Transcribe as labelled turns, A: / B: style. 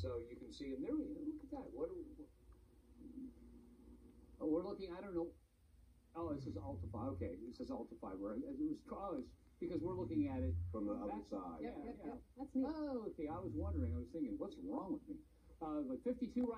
A: So you can see, and there, we- look at that. What? what- Oh, we're looking. I don't know. Oh, it says Altify. Okay, it says Altify. Where it was, oh, because we're looking at it
B: From the other side.
A: Yeah,
C: yeah,
A: yeah.
C: yeah. That's neat.
A: Oh, okay. I was wondering. I was thinking, what's wrong with me? Uh, but 52 right.